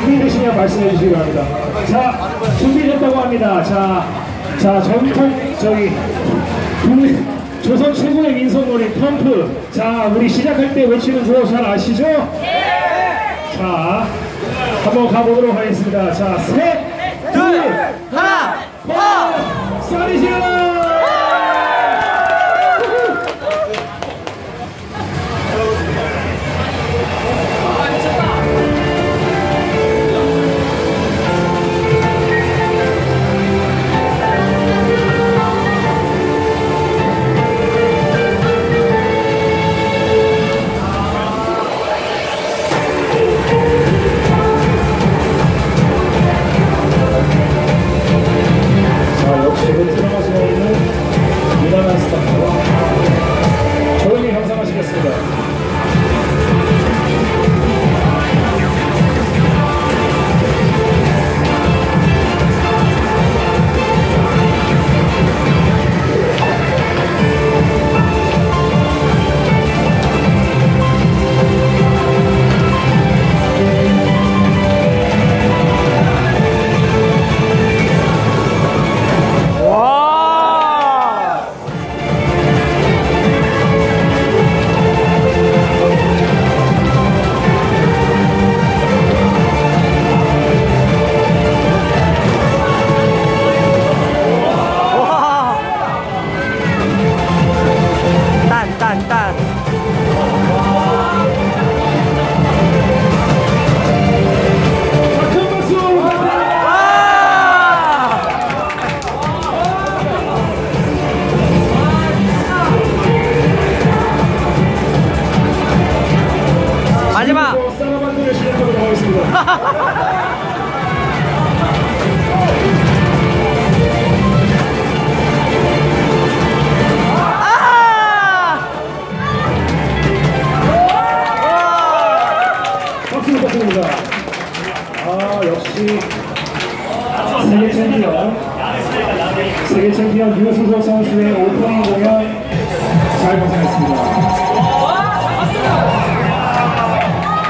준비되시면 말씀해 주시기 바랍니다. 자, 준비됐다고 합니다. 자, 자, 전통, 저기, 국내, 조선 최고의 민속놀이 펌프. 자, 우리 시작할 때 외치는 조어 잘 아시죠? 자, 한번 가보도록 하겠습니다. 자, 셋, Gracias. 세계 챔피언, 세계 챔피언 유수석 선수의 오프닝 공연.